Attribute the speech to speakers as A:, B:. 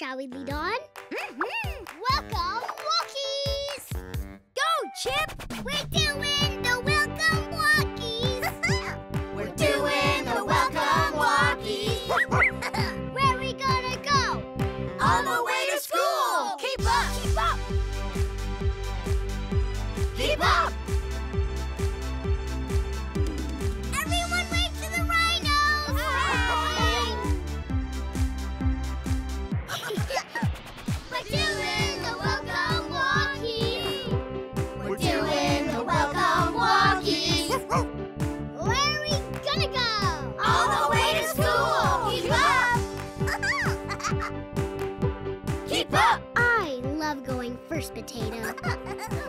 A: Shall we lead on? Mm-hmm. Welcome, Walkies!
B: Go, Chip!
A: We're doing the Welcome Walkies!
B: We're doing the Welcome Walkies!
A: I love going first, Potato.